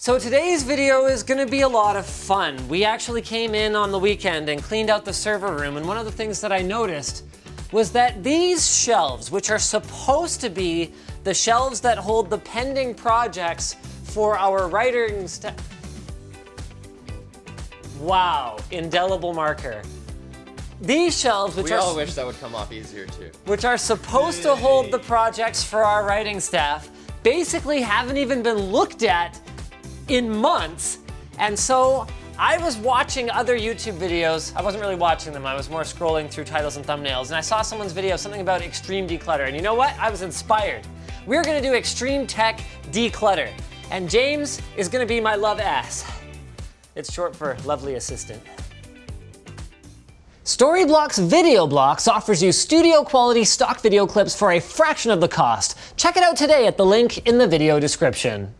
So today's video is gonna be a lot of fun. We actually came in on the weekend and cleaned out the server room, and one of the things that I noticed was that these shelves, which are supposed to be the shelves that hold the pending projects for our writing staff. Wow, indelible marker. These shelves, which We are all wish that would come off easier too. which are supposed to hold the projects for our writing staff, basically haven't even been looked at in months. And so I was watching other YouTube videos. I wasn't really watching them, I was more scrolling through titles and thumbnails. And I saw someone's video, something about extreme declutter. And you know what? I was inspired. We're gonna do extreme tech declutter. And James is gonna be my love ass. It's short for lovely assistant. Storyblocks Video Blocks offers you studio quality stock video clips for a fraction of the cost. Check it out today at the link in the video description.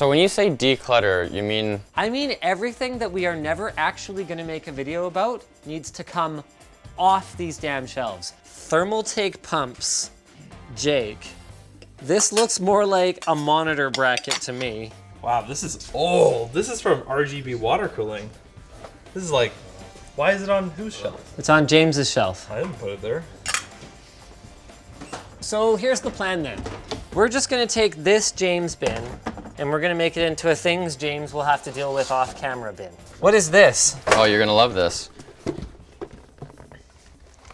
So when you say declutter, you mean I mean, everything that we are never actually gonna make a video about needs to come off these damn shelves. Thermaltake pumps, Jake. This looks more like a monitor bracket to me. Wow, this is old. This is from RGB water cooling. This is like, why is it on whose shelf? It's on James's shelf. I didn't put it there. So here's the plan then. We're just gonna take this James bin and we're gonna make it into a things James will have to deal with off camera bin. What is this? oh you're gonna love this.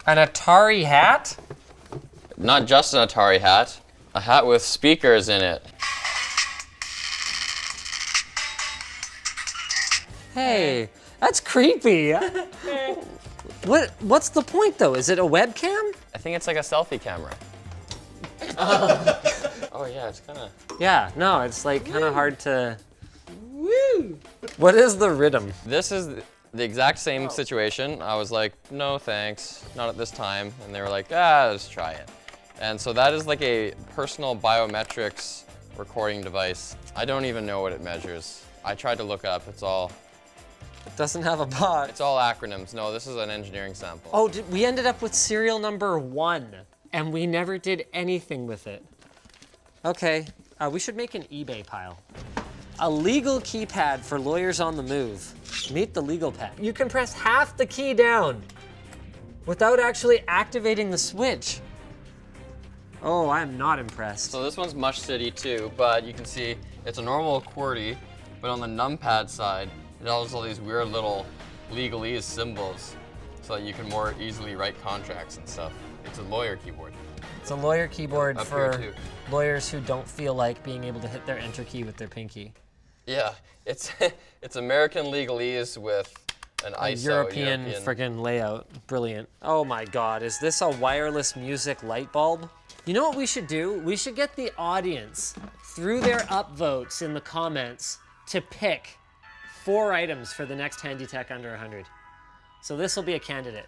An Atari hat? Not just an Atari hat, a hat with speakers in it. Hey, that's creepy. what what's the point though? Is it a webcam? I think it's like a selfie camera. yeah, it's kind of. Yeah, no, it's like kind of hard to Woo! What is the rhythm? This is the exact same situation. I was like, no thanks, not at this time. And they were like, ah, let's try it. And so that is like a personal biometrics recording device. I don't even know what it measures. I tried to look it up. It's all It doesn't have a bot. it's all acronyms. No, this is an engineering sample. Oh, did, we ended up with serial number one, and we never did anything with it. Okay, uh, we should make an eBay pile. A legal keypad for lawyers on the move. Meet the legal pad. You can press half the key down without actually activating the switch. Oh, I'm not impressed. So this one's Mush City too, but you can see it's a normal QWERTY, but on the numpad side, it has all these weird little legalese symbols so that you can more easily write contracts and stuff. It's a lawyer keyboard. It's a lawyer keyboard Up for lawyers who don't feel like being able to hit their enter key with their pinky. Yeah, it's it's American legalese with an ISO European, friggin' layout. Brilliant. Oh my god, is this a wireless music light bulb? You know what we should do? We should get the audience through their upvotes in the comments to pick four items for the next Handy Tech Under 100. So this will be a candidate.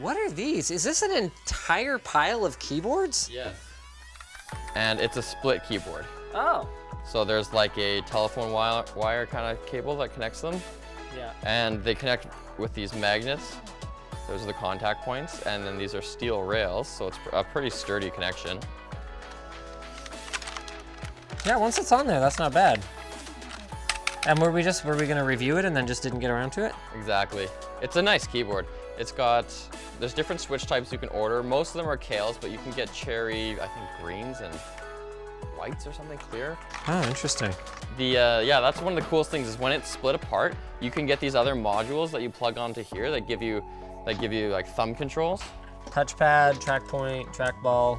What are these? Is this an entire pile of keyboards? Yes. And it's a split keyboard. Oh, So there's like a telephone wire, wire kind of cable that connects them. yeah. and they connect with these magnets. Those are the contact points, and then these are steel rails, so it's a pretty sturdy connection. Yeah, once it's on there, that's not bad. And were we just, were we gonna review it and then just didn't get around to it? Exactly. It's a nice keyboard. It's got, there's different switch types you can order. Most of them are Kailhs, but you can get cherry, I think greens and whites or something clear. Oh, interesting. The, uh, yeah, that's one of the coolest things is when it's split apart, you can get these other modules that you plug onto here that give you, that give you like thumb controls. Touchpad, track point, trackball.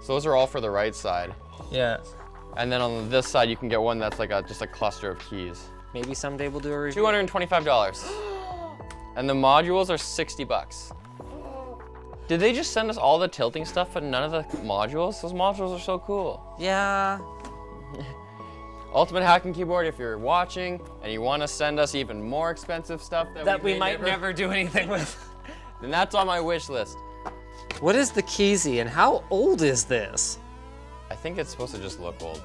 So those are all for the right side. Yeah. And then on this side, you can get one that's like a, just a cluster of keys. Maybe someday we'll do a review. $225. and the modules are 60 bucks. Did they just send us all the tilting stuff but none of the modules? Those modules are so cool. Yeah. Ultimate Hacking Keyboard, if you're watching and you want to send us even more expensive stuff that, That we may might never do anything with. then that's on my wish list. What is the Keysy and how old is this? I think it's supposed to just look old.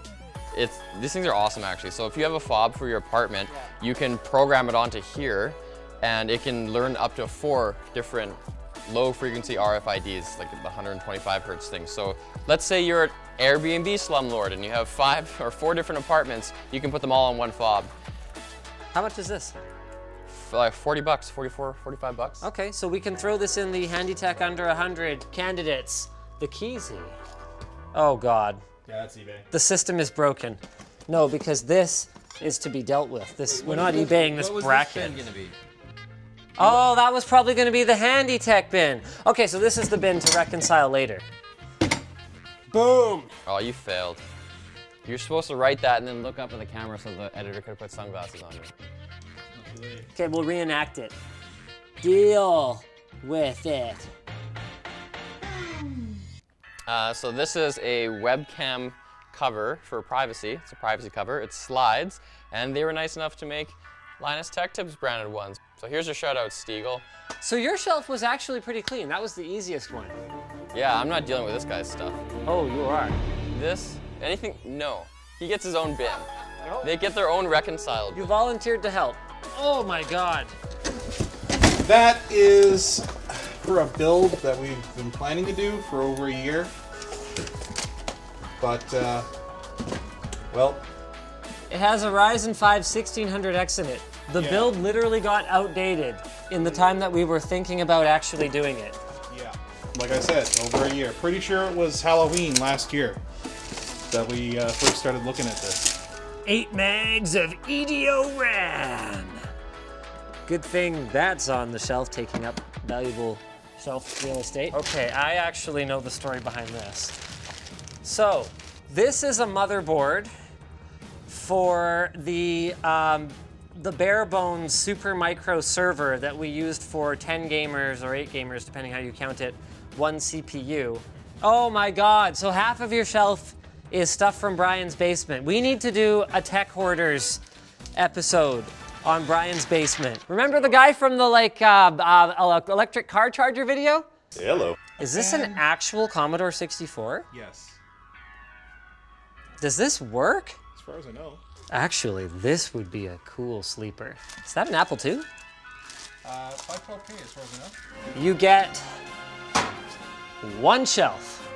It's these things are awesome actually. So if you have a fob for your apartment, you can program it onto here, and it can learn up to four different low frequency RFIDs, like the 125 hertz thing. So let's say you're an Airbnb slumlord and you have five or four different apartments, you can put them all on one fob. How much is this? Like 40 bucks, 44, 45 bucks. Okay, so we can throw this in the Handytech under 100 candidates. The Keysy. Oh God, Yeah, that's eBay. the system is broken. No, because this is to be dealt with. This we're not eBaying this bracket. gonna be? Oh, that was probably going to be the handy tech bin. Okay, so this is the bin to reconcile later. Boom. Oh, you failed. You're supposed to write that and then look up at the camera so the editor could put sunglasses on you. Okay, we'll reenact it. Deal with it. Uh, so this is a webcam cover for privacy. It's a privacy cover. It slides, and they were nice enough to make Linus Tech Tips branded ones. So here's your shout out, Stiegel. So your shelf was actually pretty clean. That was the easiest one. Yeah, I'm not dealing with this guy's stuff. Oh, you are. This, anything, no. He gets his own bin. They get their own reconciled. You volunteered to help. Oh my God. That is for a build that we've been planning to do for over a year. But, uh, well, It has a Ryzen 5 1600X in it. The Yeah. build literally got outdated in the time that we were thinking about actually doing it. yeah, like I said, over a year. Pretty sure it was Halloween last year that we uh, first started looking at this. Eight mags of EDO RAM. Good thing that's on the shelf, taking up valuable shelf real estate. Okay, I actually know the story behind this. So, this is a motherboard for the um, the bare bones Supermicro server that we used for 10 gamers or 8 gamers, depending how you count it, one CPU. Oh my god, so half of your shelf is stuff from Brian's basement. We need to do a Tech Hoarders episode on Brian's basement. Remember the guy from the like uh, uh, electric car charger video? Hello. Is this an actual Commodore 64? Yes. Does this work? As far as I know. Actually, this would be a cool sleeper. Is that an Apple II? Uh, 512K as far as I know. You get one shelf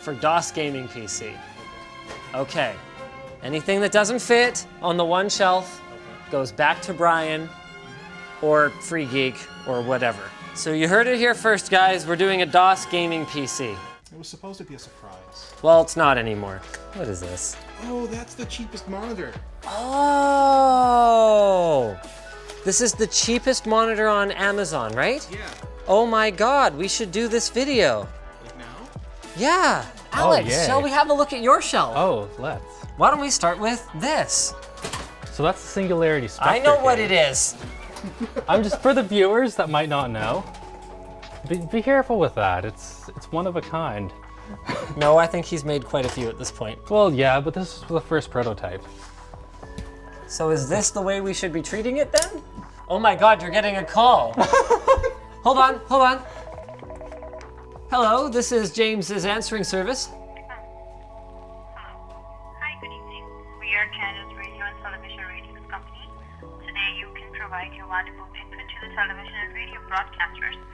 for DOS gaming PC. Okay. Anything that doesn't fit on the one shelf goes back to Brian or Free Geek or whatever. So you heard it here first, guys. We're doing a DOS gaming PC. It was supposed to be a surprise. Well, it's not anymore. What is this? Oh, that's the cheapest monitor. Oh! This is the cheapest monitor on Amazon, right? Yeah. Oh my god, we should do this video. Like now? Yeah. Oh, Alex, yay. shall we have a look at your shelf? Oh, let's. Why don't we start with this? So that's the Singularity Spectre. I know what case. it is. I'm just for the viewers that might not know. Be, be careful with that. It's it's one of a kind. No, I think he's made quite a few at this point. Well, yeah, but this is the first prototype. So is this the way we should be treating it then? Oh my god, you're getting a call. hold on, hold on. Hello, this is James's answering service. Hi, good evening. We are Canada's radio and television ratings company. Today you can provide your valuable input to the television and radio broadcasters by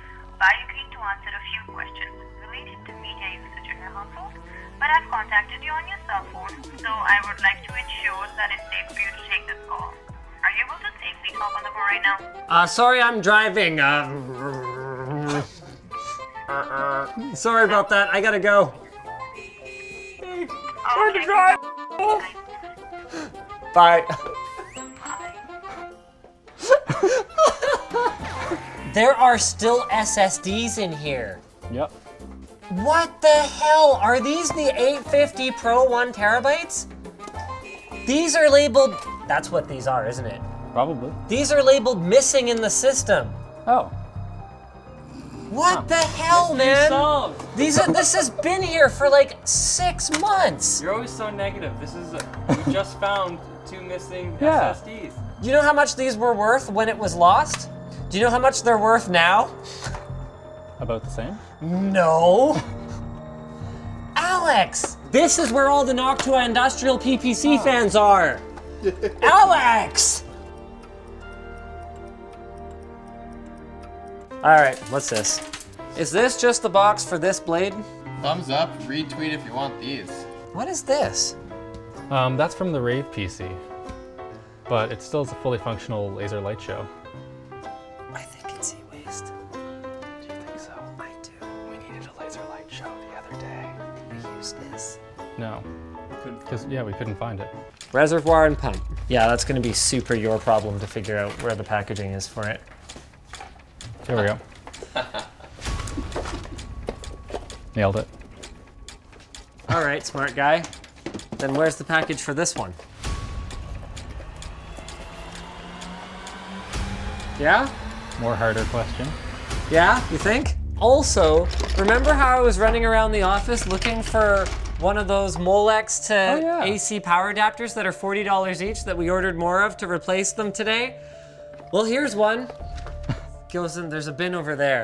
a few questions related to media usage in your household. But I've contacted you on your cell phone, so I would like to ensure that it's safe for you to take this call. Are you able to safely talk on the phone right now? Uh, sorry, I'm driving. Uh, sorry about that. I gotta go. Hard to drive. Bye. there are still SSDs in here. Yep. What the hell? Are these the 850 Pro 1 terabytes? These are labeled. That's what these are, isn't it? Probably. These are labeled missing in the system. Oh. What the hell, man? These are. This has been here for like six months. You're always so negative. This is we just found two missing Yeah. SSDs. Do you know how much these were worth when it was lost? Do you know how much they're worth now? About the same? No. Alex, this is where all the Noctua Industrial PPC fans are. Alex! All right, what's this? Is this just the box for this blade? Thumbs up, retweet if you want these. What is this? Um, that's from the Rave PC, but it still is a fully functional laser light show. Because, yeah, we couldn't find it. Reservoir and pump. Yeah, that's gonna be super your problem to figure out where the packaging is for it. Here we go. Nailed it. All right, smart guy. Then where's the package for this one? Yeah? More harder question. Yeah, you think? Also, remember how I was running around the office looking for one of those Molex to Oh, yeah. AC power adapters that are $40 each that we ordered more of to replace them today? Well, here's one. Goes in, there's a bin over there.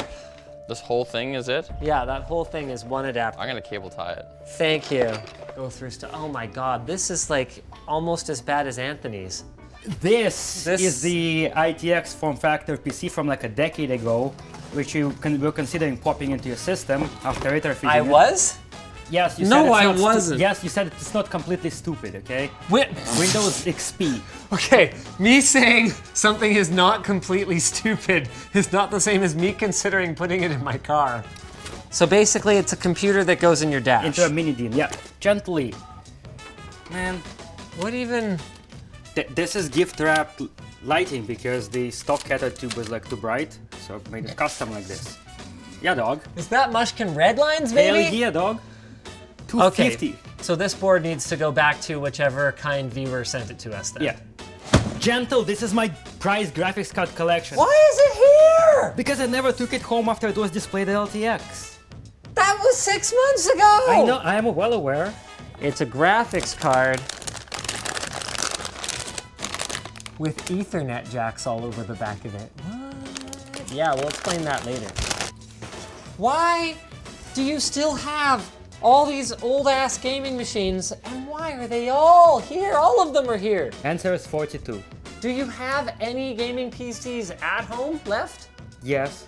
This whole thing is it? Yeah, that whole thing is one adapter. I'm gonna cable tie it. Thank you. Go through stuff. Oh my god, this is like almost as bad as Anthony's. This, This- is the ITX form factor PC from like a decade ago, which you con- were considering popping into your system after retrofitting I it. was? Yes, you No, said it's I wasn't. yes, you said it's not completely stupid, okay? Windows XP. Okay, me saying something is not completely stupid is not the same as me considering putting it in my car. So basically, it's a computer that goes in your dash. Into a mini DIN, yeah. Gently. Man, what even? th- this is gift wrapped lighting because the stock cathode tube was like too bright, so I made it custom like this. Yeah, dog. Is that Mushkin red lines, Hell maybe? yeah, dog. Okay, so this board needs to go back to whichever kind viewer sent it to us then. Yeah. Gentle, this is my prize graphics card collection. Why is it here? Because I never took it home after it was displayed at LTX. That was six months ago! I know, I am well aware. It's a graphics card with Ethernet jacks all over the back of it. What? Yeah, we'll explain that later. Why do you still have all these old ass gaming machines and why are they all here? All of them are here. Answer is 42. Do you have any gaming PCs at home left? Yes.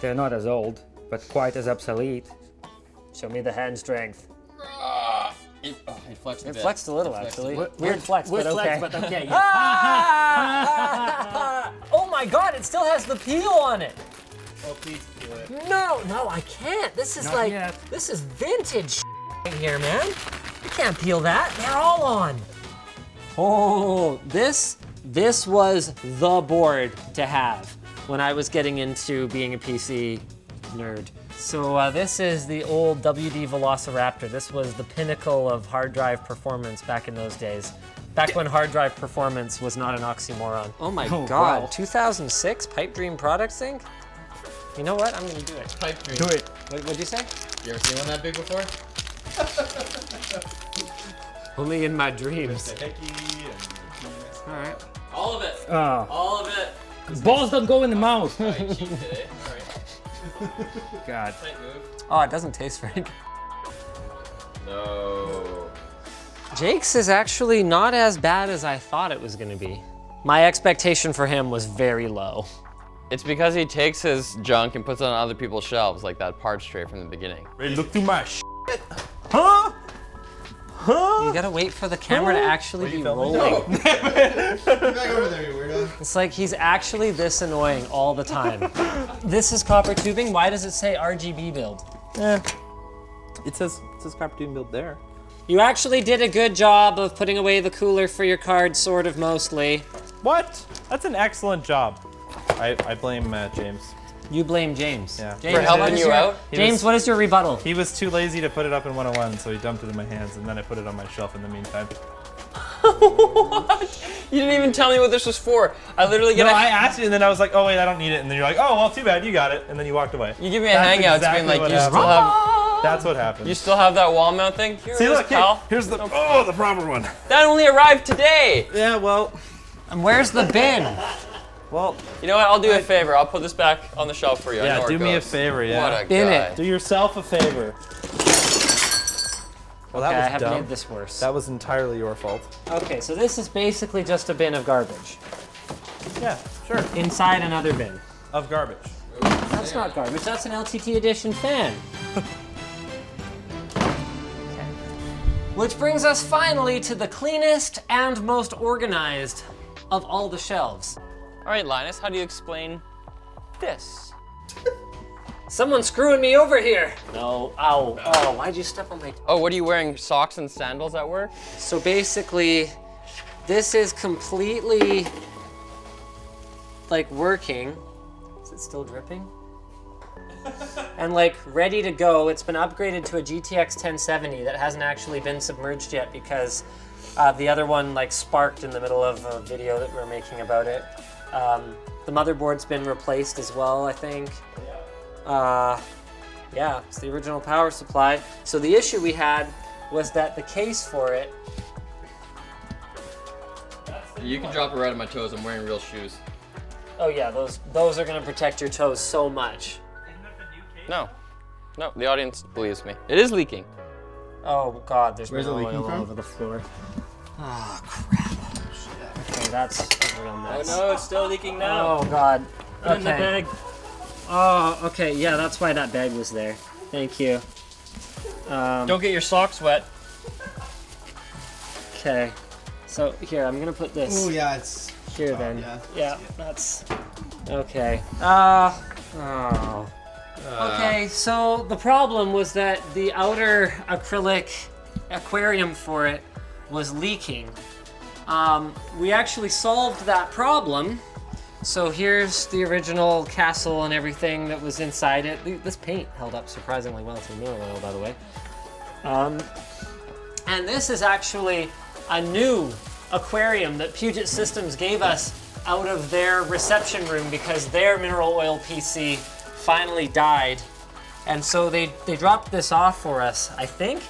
They're not as old, but quite as obsolete. Show me the hand strength. It, oh, it flexed a It bit. flexed a little flexed actually. bit. Weird flex, but okay. but okay. Ah! oh my god, it still has the peel on it. Oh, please do it. No, no, I can't. This is Not like yet. this is vintage right here, man. You can't peel that. They're all on. Oh, this this was the board to have when I was getting into being a PC nerd. So uh, this is the old WD Velociraptor. This was the pinnacle of hard drive performance back in those days. Back when hard drive performance was not an oxymoron. Oh my Oh, god, wow. 2006 Pipe Dream Products Inc. You know what? I'm gonna do it. Pipe dream. Do it. What, what'd you say? You ever seen one that big before? Only in my dreams. All right. All of it. Ah. All of it. balls don't go in the mouth. I cheat today. Alright. God. Oh, it doesn't taste very good. No. Jake's is actually not as bad as I thought it was gonna be. My expectation for him was very low. It's because he takes his junk and puts it on other people's shelves, like that parts tray from the beginning. Ready look through my shit? Huh? Huh? You gotta wait for the camera to actually be rolling. Back over there. It's like he's actually this annoying all the time. this is copper tubing. Why does it say RGB build? Eh. It says it says copper tube build there. You actually did a good job of putting away the cooler for your card, sort of mostly. What? That's an excellent job. I, I blame uh, James. You blame James. Yeah. James, For helping what is you your- out? James, was- what is your rebuttal? He was too lazy to put it up in 101, so he dumped it in my hands, and then I put it on my shelf in the meantime. what? You didn't even tell me what this was for. I literally get No, a. I asked you, and then I was like, oh wait, I don't need it, and then you're like, oh well, too bad, you got it, and then you walked away. you give me a That's hangout, exactly being like, what you still have, That's what happened. you still have that wall mount thing. Here See, it is, look, here- pal. here's the oh, the proper one. That only arrived today. Yeah, well, And where's the bin? Well, You know what? I'll do a favor. I'll put this back on the shelf for you. Yeah, do it me a favor, yeah. What a Bin guy. it. Do yourself a favor. Well, that Okay, I was have dumb. made this worse. That was entirely your fault. Okay, so this is basically just a bin of garbage Yeah, sure. inside another bin. Of garbage. That's not garbage. That's an LTT edition fan. Okay. Which brings us finally to the cleanest and most organized of all the shelves. All right, Linus, how do you explain this? Someone's screwing me over here. No. Ow. Oh, why'd you step on my Oh, what are you wearing? Socks and sandals at work? So basically, this is completely like working. Is it still dripping? and like ready to go. It's been upgraded to a GTX 1070 that hasn't actually been submerged yet because uh, the other one like sparked in the middle of a video that we are making about it. Um, the motherboard's been replaced as well, I think. Uh, yeah, it's the original power supply. So the issue we had was that the case for it You can drop it right on my toes. I'm wearing real shoes. Oh yeah, those those are gonna protect your toes so much. No. No, the audience believes me. It is leaking. Oh god, there's Where's it mineral leaking oil from? all over the floor. Oh crap. Okay, that's a real Oh no, it's still leaking now. Oh god. Put it in the bag. Oh, okay, yeah, that's why that bag was there. Thank you. Um, Don't get your socks wet. okay. So here, I'm gonna put this Oh yeah, it's here oh, then. yeah. Yeah, that's okay. Uh oh. Okay, so the problem was that the outer acrylic aquarium for it was leaking. Um, we actually solved that problem. So here's the original castle and everything that was inside it. This paint held up surprisingly well to mineral oil, by the way. Um, and this is actually a new aquarium that Puget Systems gave us out of their reception room because their mineral oil PC finally died. And so they, they dropped this off for us, I think.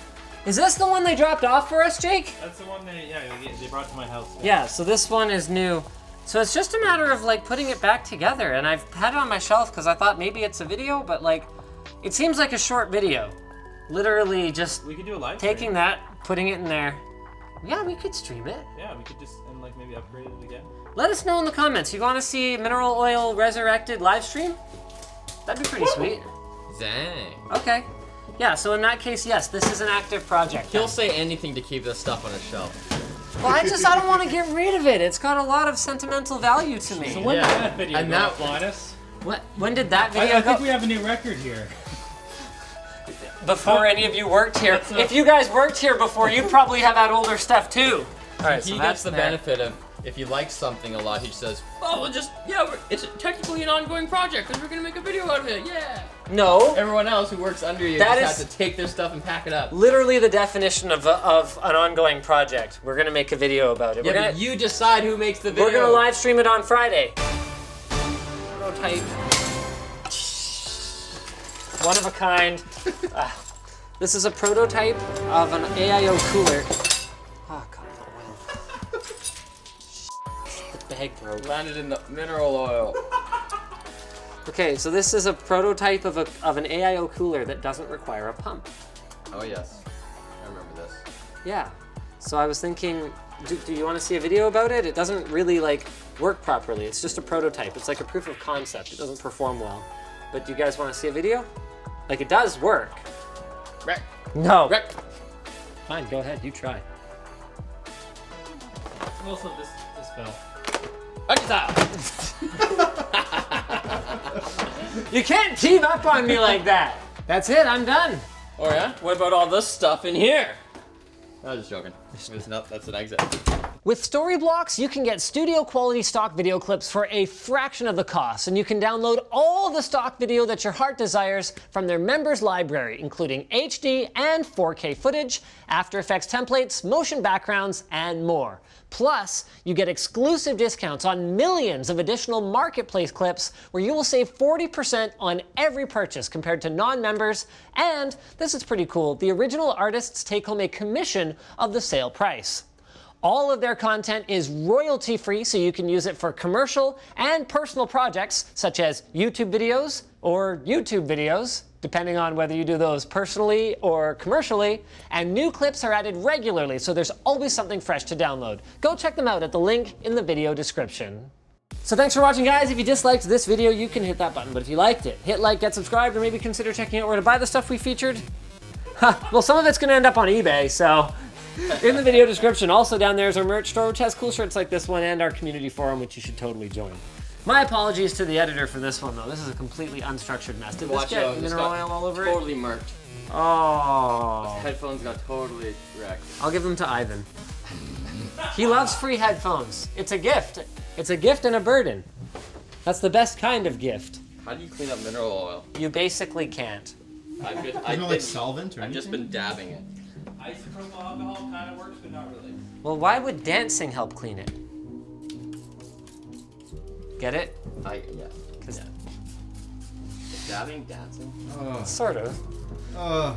Is this the one they dropped off for us, Jake? That's the one they yeah they- they brought to my house. Yeah, so this one is new. So it's just a matter of like putting it back together. And I've had it on my shelf because I thought maybe it's a video, but like it seems like a short video. Literally just We could do a live taking stream. that, putting it in there. Yeah, we could stream it. Yeah, we could just and like maybe upgrade it again. Let us know in the comments. You want to see Mineral Oil Resurrected live stream? That'd be pretty sweet. Dang. Okay. Yeah, so in that case, yes, this is an active project. He'll say anything to keep this stuff on his shelf. Well, I just I don't want to get rid of it. It's got a lot of sentimental value to me. So When Yeah, did that video and go that- up, Linus? What? When did that I, video I think go? we have a new record here. Before oh. any of you worked here. If you guys worked here before, you probably have had older stuff too. All right, He so gets that's the there. benefit of if you like something a lot, he says, "Oh, well, just yeah, it's technically an ongoing project because we're gonna make a video out of it." Yeah. No, Everyone else who works under you That just has to take their stuff and pack it up. literally the definition of, a, of an ongoing project. We're gonna make a video about it. Yeah, gonna you decide who makes the video. we're gonna live stream it on Friday. Prototype. One of a kind. Ah. this is a prototype of an AIO cooler. The bag broke. landed in the mineral oil. Okay, so this is a prototype of, a, of an AIO cooler that doesn't require a pump. Oh yes, I remember this. Yeah. So I was thinking, do, do you want to see a video about it? It doesn't really like work properly. It's just a prototype. It's like a proof of concept. It doesn't perform well. But do you guys want to see a video? Like it does work. Wreck. No. Wreck. Fine, go ahead. You try. Also, this this fell. You can't team up on me like that. That's it. I'm done. Oh yeah? What about all this stuff in here? I was just joking. It's not, that's an exit. With Storyblocks, you can get studio quality stock video clips for a fraction of the cost, and you can download all the stock video that your heart desires from their members library, including HD and 4K footage, After Effects templates, motion backgrounds, and more. Plus, you get exclusive discounts on millions of additional marketplace clips where you will save 40% on every purchase compared to non-members, and this is pretty cool, the original artists take home a commission of the sale price. All of their content is royalty free, so you can use it for commercial and personal projects such as YouTube videos or YouTube videos, depending on whether you do those personally or commercially. And new clips are added regularly, so there's always something fresh to download. Go check them out at the link in the video description. So thanks for watching, guys. If you disliked this video, you can hit that button. But if you liked it, hit like, get subscribed, or maybe consider checking out where to buy the stuff we featured. well, some of it's gonna end up on eBay, so in the video description. Also down there is our merch store, which has cool shirts like this one, and our community forum, which you should totally join. My apologies to the editor for this one, though. This is a completely unstructured mess. Did Watch this get out, mineral oil all over it? Totally murked. Oh. Headphones got totally wrecked. I'll give them to Ivan. He loves free headphones. It's a gift. It's a gift and a burden. That's the best kind of gift. How do you clean up mineral oil? You basically can't. I've just, I've been, like solvent or I've just been dabbing it. Isopropyl alcohol kind of works, but not really. Well, why would dancing help clean it? Get it? I yeah. 'Cause- yeah. Dabbing, dancing. Uh. Oh, Sort of. oh. Uh.